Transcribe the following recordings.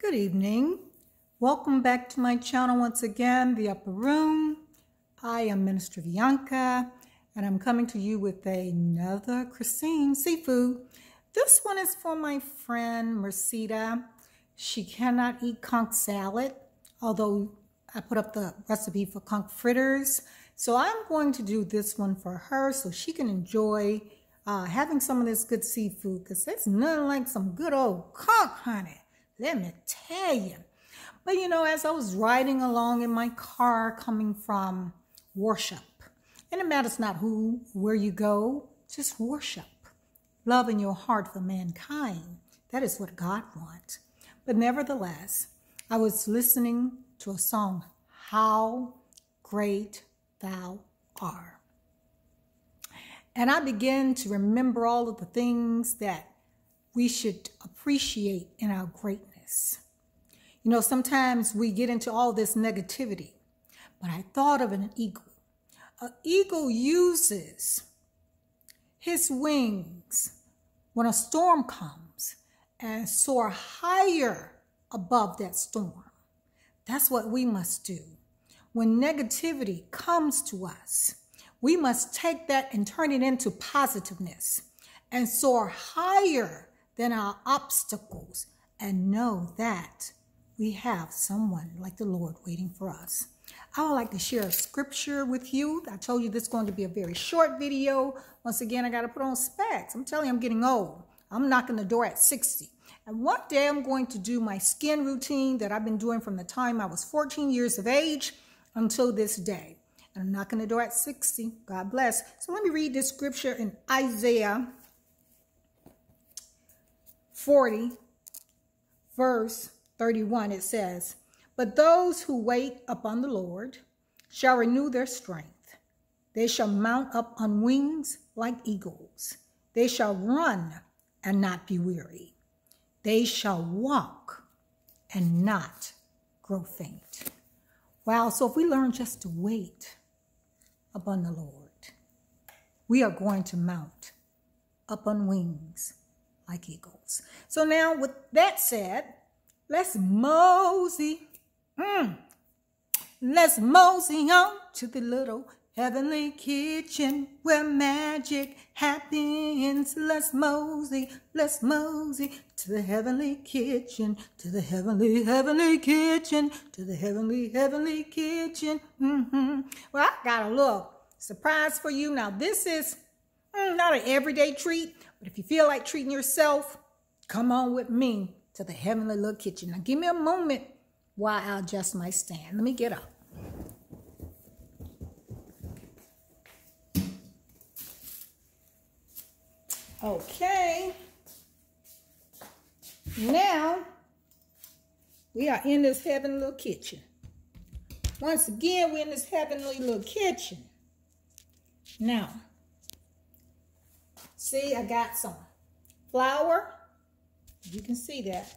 Good evening. Welcome back to my channel once again, The Upper Room. I am Minister Veonka, and I'm coming to you with another Christine seafood. This one is for my friend Mercida. She cannot eat conch salad, although I put up the recipe for conch fritters. So I'm going to do this one for her so she can enjoy uh, having some of this good seafood because it's nothing like some good old conch, honey. Let me tell you. But you know, as I was riding along in my car coming from worship, and it matters not who, where you go, just worship. Love in your heart for mankind. That is what God wants. But nevertheless, I was listening to a song, How Great Thou Art. And I began to remember all of the things that we should appreciate in our greatness you know, sometimes we get into all this negativity, but I thought of an eagle. An eagle uses his wings when a storm comes and soar higher above that storm. That's what we must do. When negativity comes to us, we must take that and turn it into positiveness and soar higher than our obstacles and know that we have someone like the Lord waiting for us. I would like to share a scripture with you. I told you this is going to be a very short video. Once again, I got to put on specs. I'm telling you, I'm getting old. I'm knocking the door at 60. And one day I'm going to do my skin routine that I've been doing from the time I was 14 years of age until this day. And I'm knocking the door at 60. God bless. So let me read this scripture in Isaiah 40, verse 31, it says, But those who wait upon the Lord shall renew their strength. They shall mount up on wings like eagles. They shall run and not be weary. They shall walk and not grow faint. Wow, so if we learn just to wait upon the Lord, we are going to mount up on wings like eagles. So now with that said, let's mosey. Mm, let's mosey on to the little heavenly kitchen where magic happens. Let's mosey, let's mosey to the heavenly kitchen, to the heavenly, heavenly kitchen, to the heavenly, heavenly kitchen. Mm-hmm. Well, I got a little surprise for you. Now, this is mm, not an everyday treat, but if you feel like treating yourself, come on with me to the heavenly little kitchen. Now give me a moment while I adjust my stand. Let me get up. Okay. Now, we are in this heavenly little kitchen. Once again, we're in this heavenly little kitchen. Now, See, I got some flour. You can see that.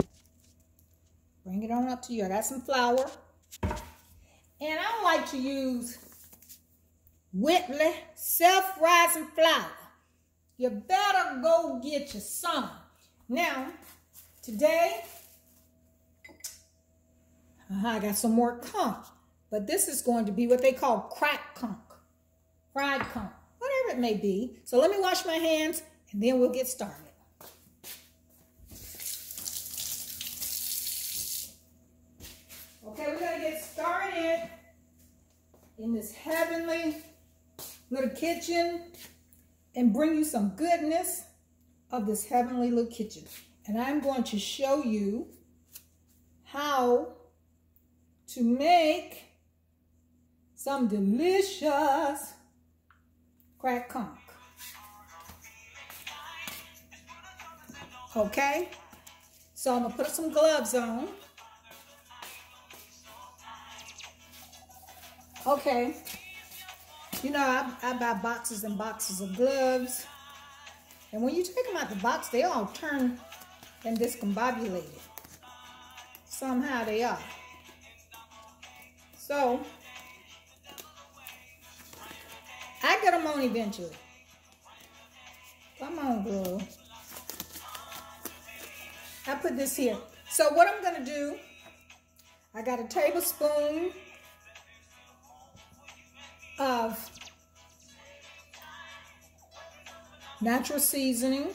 Bring it on up to you. I got some flour. And I like to use White Lily self-rising flour. You better go get you some. Now, today, uh, I got some more conch. But this is going to be what they call crack conch. Fried conch whatever it may be. So let me wash my hands and then we'll get started. Okay, we're going to get started in this heavenly little kitchen and bring you some goodness of this heavenly little kitchen. And I'm going to show you how to make some delicious crack conch. Okay? So I'm going to put some gloves on. Okay. You know, I, I buy boxes and boxes of gloves. And when you take them out the box, they all turn and discombobulated. Somehow they are. So, I get them on eventually. Come on, girl. I put this here. So what I'm going to do, I got a tablespoon of natural seasoning.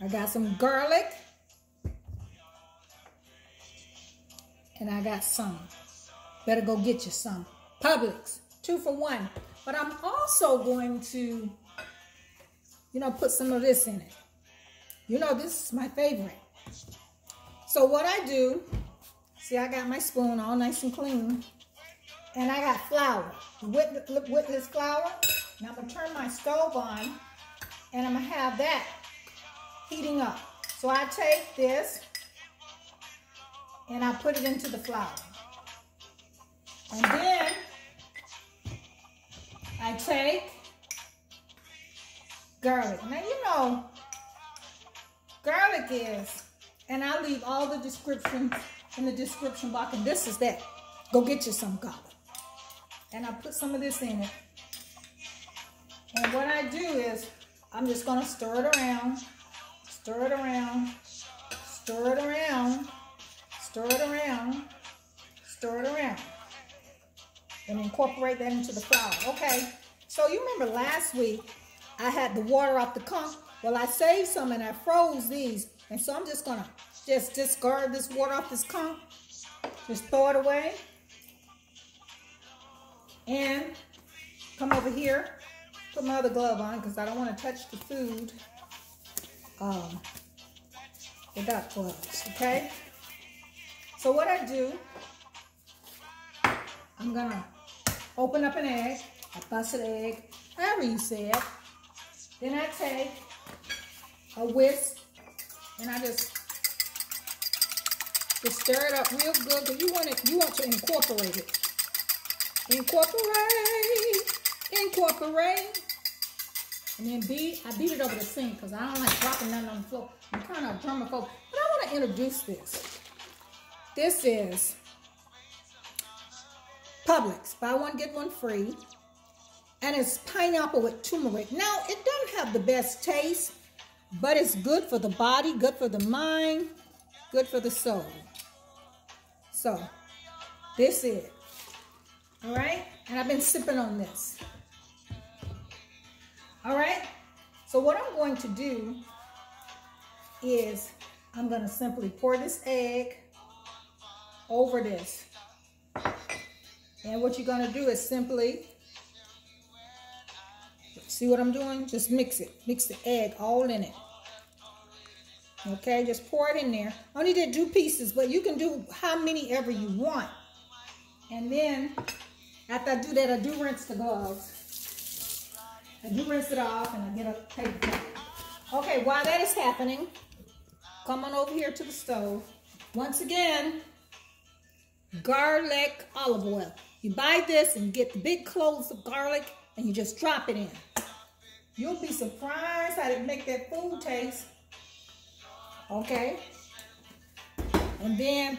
I got some garlic. And I got some. Better go get you some. Publix, two for one. But I'm also going to, you know, put some of this in it. You know, this is my favorite. So what I do, see, I got my spoon all nice and clean. And I got flour, White Lily flour. And I'm to turn my stove on. And I'm to have that heating up. So I take this and I put it into the flour. And then I take garlic. Now, you know, garlic is, and I'll leave all the descriptions in the description box, and this is that. Go get you some garlic. And I put some of this in it. And what I do is, I'm just going to stir it around, stir it around, stir it around, stir it around, stir it around and incorporate that into the flour. Okay, so you remember last week I had the water off the conch. Well, I saved some and I froze these. And so I'm just to just discard this water off this conch. Just throw it away. And come over here. Put my other glove on because I don't want to touch the food um, without gloves, okay? So what I do, I'm to open up an egg, a busted egg, however you say it. Then I take a whisk and I just just stir it up real good because you want it, you want to incorporate it. Incorporate, incorporate. And then beat, I beat it over the sink because I don't like dropping nothing on the floor. I'm kind of germaphobe. But I want to introduce this. This is Publix. Buy one, get one free. And it's pineapple with turmeric. Now, it doesn't have the best taste, but it's good for the body, good for the mind, good for the soul. So, this is it. All right? And I've been sipping on this. All right? So what I'm going to do is I'm going to simply pour this egg over this. And what you're going to do is simply, see what I'm doing? Just mix it. Mix the egg all in it. Okay, just pour it in there. I only did two pieces, but you can do how many ever you want. And then, after I do that, I do rinse the gloves. I do rinse it off, and I get a paper towel. Okay, while that is happening, come on over here to the stove. Once again, garlic olive oil. You buy this and you get the big cloves of garlic and you just drop it in. You'll be surprised how it make that food taste. Okay? And then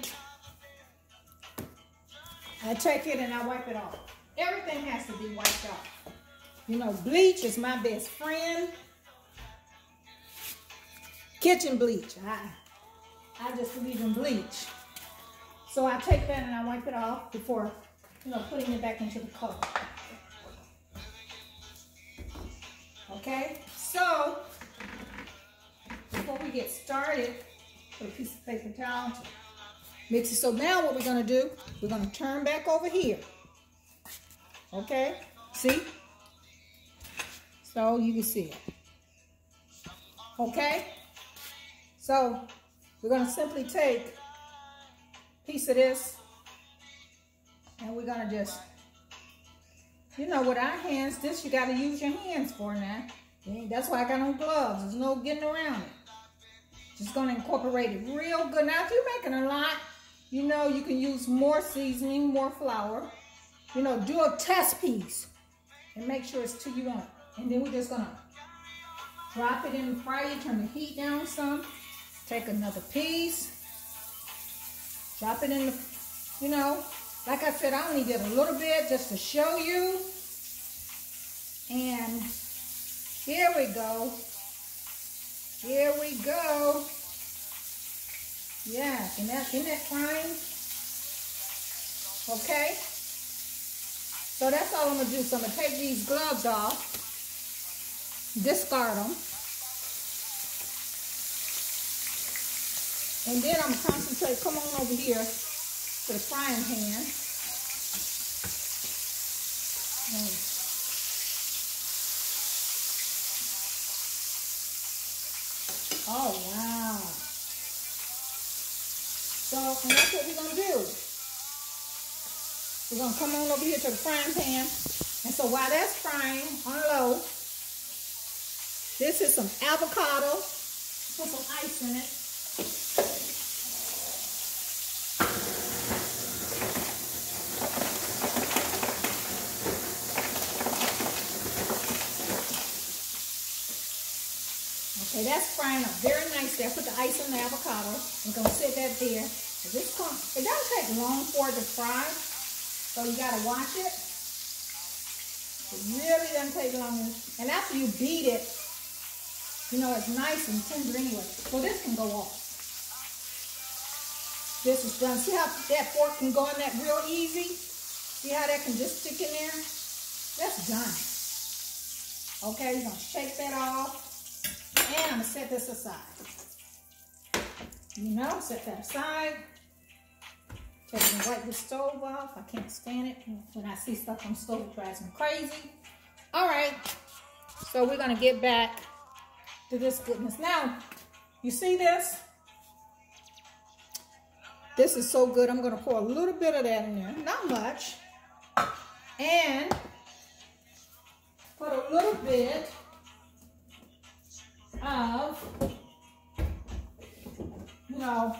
I take it and I wipe it off. Everything has to be wiped off. You know, bleach is my best friend. Kitchen bleach. I, I just believe in bleach. So I take that and I wipe it off before know, putting it back into the cup. Okay, so before we get started, put a piece of paper towel to mix it. So now what we're gonna do, we're gonna turn back over here. Okay, see? So you can see it. Okay, so we're gonna simply take a piece of this and we're gonna just, you know, with our hands, this you gotta use your hands for now. That's why I got no gloves. There's no getting around it. Just gonna incorporate it real good. Now, if you're making a lot, you know, you can use more seasoning, more flour. You know, do a test piece and make sure it's to you want. And then we're just gonna drop it in the fryer, turn the heat down some, take another piece, drop it in the, you know, like I said, I only did a little bit just to show you. And here we go. Here we go. Yeah, in that, in that frying. Okay. So that's all I'm going to do. So I'm going to take these gloves off, discard them. And then I'm going to concentrate, come on over here to the frying pan. And Oh, wow. So, and that's what we're going to do. We're going to come on over here to the frying pan. And so while that's frying on low, this is some avocado. Put some ice in it. Okay, that's frying up very nicely. I put the ice on the avocado. I'm gonna sit that there. This it doesn't take long for it to fry, so you gotta watch it. It really doesn't take long. And after you beat it, you know, it's nice and tender anyway. So this can go off. This is done. See how that fork can go in that real easy? See how that can just stick in there? That's done. Okay, you're gonna shake that off. And I'm gonna set this aside. You know, set that aside. Taking to wipe the stove off. I can't stand it. When I see stuff on the stove, it drives me crazy. All right, so we're gonna get back to this goodness. Now, you see this? This is so good. I'm gonna pour a little bit of that in there, not much. And put a little bit of, you know,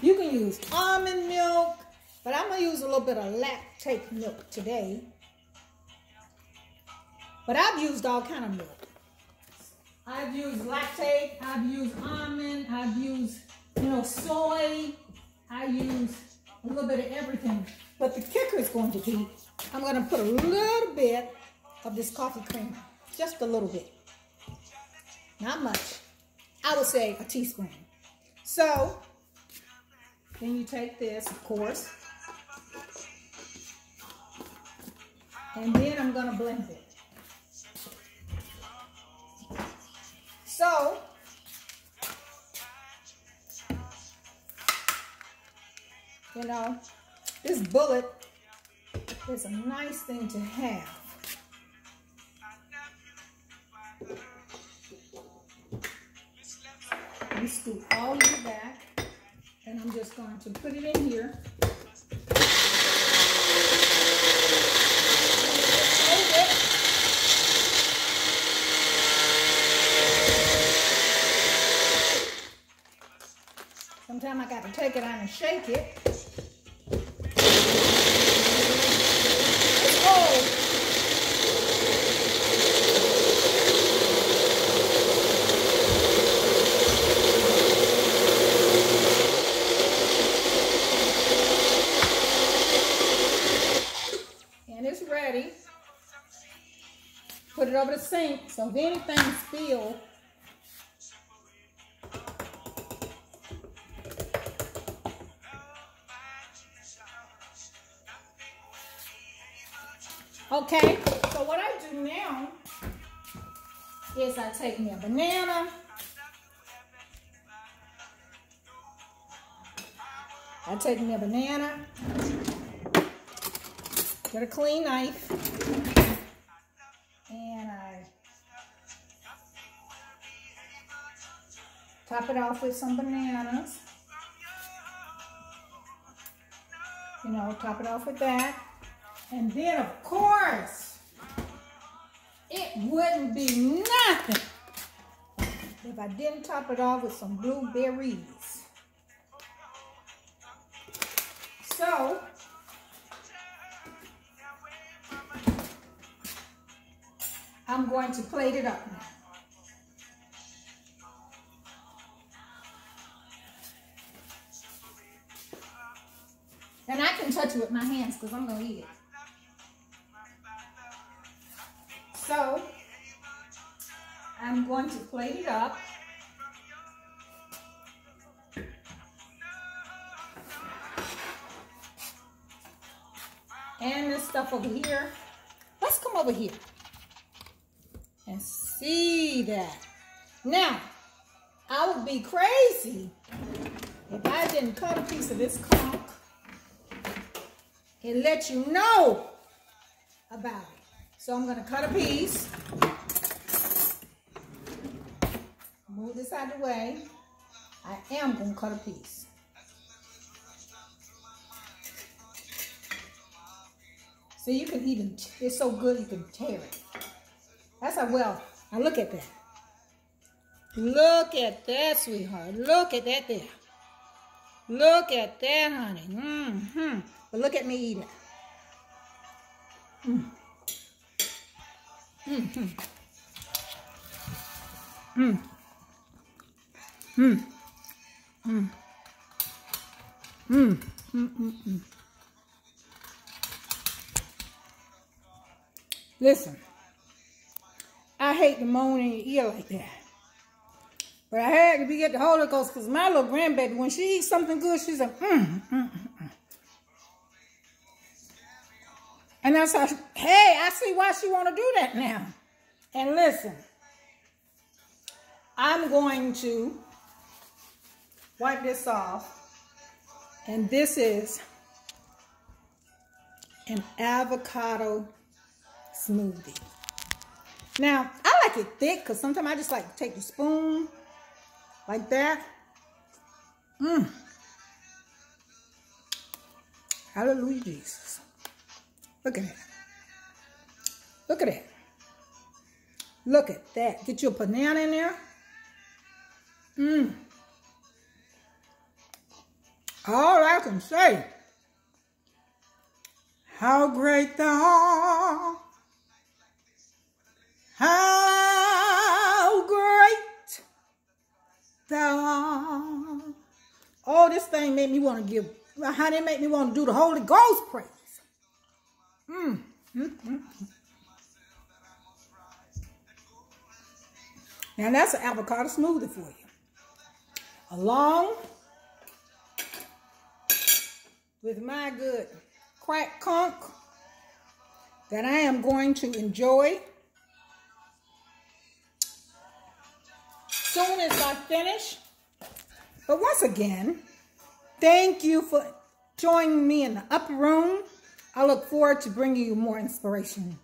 you can use almond milk, but I'm going to use a little bit of Lactaid milk today. But I've used all kind of milk. I've used Lactaid, I've used almond, I've used, you know, soy. I use a little bit of everything. But the kicker is going to be, I'm going to put a little bit of this coffee creamer. Just a little bit. Not much. I would say a teaspoon. So, then you take this, of course. And then I'm going to blend it. So, you know, this bullet is a nice thing to have. You scoop all the way back, and I'm just going to put it in here. Sometimes I got to take it out and shake it. Sink. So if anything spills, Okay, so what I do now is I take me a banana. I take me a banana, get a clean knife. Top it off with some bananas. You know, top it off with that. And then, of course, it wouldn't be nothing if I didn't top it off with some blueberries. So, I'm going to plate it up now. touch it with my hands because I'm going to eat it. So, I'm going to plate it up. And this stuff over here. Let's come over here and see that. Now, I would be crazy if I didn't cut a piece of this conch and let you know about it. So I'm going to cut a piece. Move this out of the way. I am going to cut a piece. So you can even, it's so good you can tear it. That's how well, now look at that. Look at that, sweetheart. Look at that there. Look at that, honey. Mm-hmm. But look at me eat it. Mm. Mm-hmm. Mm. Mm. Mm. Mm. Mm. Mm. Mm. Listen, I hate to moan in your ear like that. But I had to be get the Holy Ghost because my little grandbaby, when she eats something good, she's like, mm, mm, mm, mm. And I said, hey, I see why she want to do that now. And listen, I'm going to wipe this off. And this is an avocado smoothie. Now, I like it thick because sometimes I just like take the spoon like that. Mmm. Hallelujah, Jesus. Look at that. Look at that. Look at that. Get your banana in there. Mmm. All I can say, how great thou art. Oh, this thing made me want to give, how they make me want to do the Holy Ghost praise. Mm. Mm -hmm. Now that's an avocado smoothie for you. Along with my good crack conch that I am going to enjoy soon as I finish. But once again, thank you for joining me in the upper room. I look forward to bringing you more inspiration,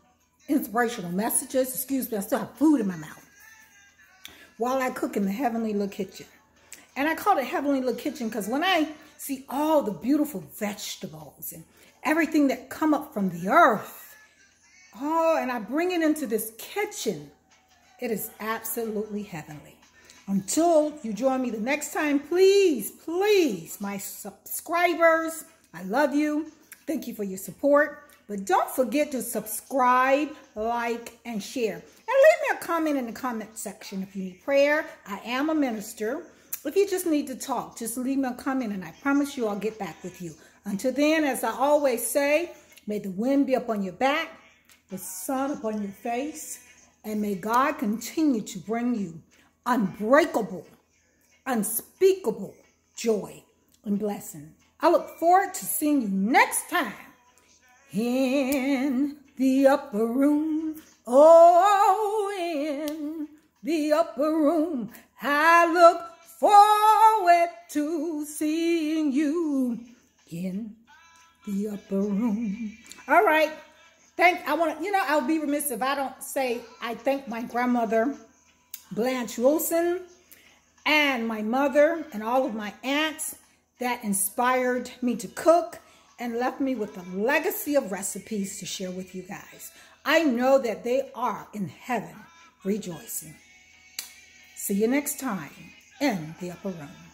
inspirational messages. Excuse me, I still have food in my mouth. While I cook in the Heavenly Little Kitchen. And I call it Heavenly Little Kitchen because when I see all the beautiful vegetables and everything that come up from the earth, oh, and I bring it into this kitchen, it is absolutely heavenly. Until you join me the next time, please, please, my subscribers, I love you. Thank you for your support. But don't forget to subscribe, like, and share. And leave me a comment in the comment section if you need prayer. I am a minister. If you just need to talk, just leave me a comment and I promise you I'll get back with you. Until then, as I always say, may the wind be upon your back, the sun upon your face, and may God continue to bring you unbreakable, unspeakable joy and blessing. I look forward to seeing you next time in the upper room. Oh, in the upper room. I look forward to seeing you in the upper room. All right. Thank, I want to, you know, I'll be remiss if I don't say I thank my grandmother, Blanche Wilson, and my mother and all of my aunts that inspired me to cook and left me with a legacy of recipes to share with you guys. I know that they are in heaven rejoicing. See you next time in the upper room.